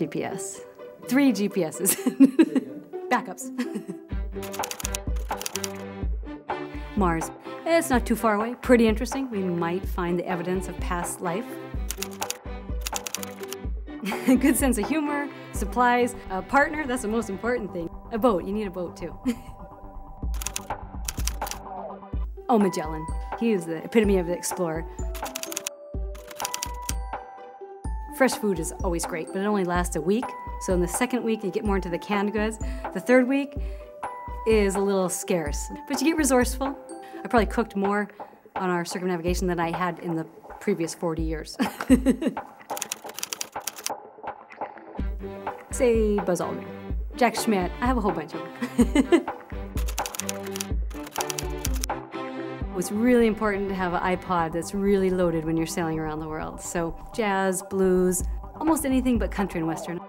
GPS. Three GPSs. Backups. Mars. Eh, it's not too far away. Pretty interesting. We might find the evidence of past life. Good sense of humor, supplies, a partner, that's the most important thing. A boat, you need a boat too. oh, Magellan. He is the epitome of the explorer. Fresh food is always great, but it only lasts a week. So in the second week, you get more into the canned goods. The third week is a little scarce, but you get resourceful. I probably cooked more on our circumnavigation than I had in the previous 40 years. Say Buzz Aldrin. Jack Schmitt. I have a whole bunch of them. It's really important to have an iPod that's really loaded when you're sailing around the world. So jazz, blues, almost anything but country and western.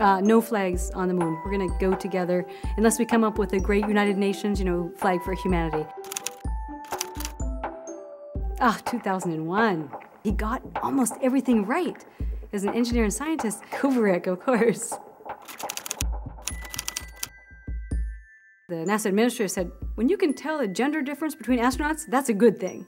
Uh, no flags on the moon. We're gonna go together unless we come up with a great United Nations, you know, flag for humanity. Ah, 2001. He got almost everything right. As an engineer and scientist, Kubrick, of course. The NASA administrator said, when you can tell a gender difference between astronauts, that's a good thing.